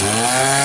Música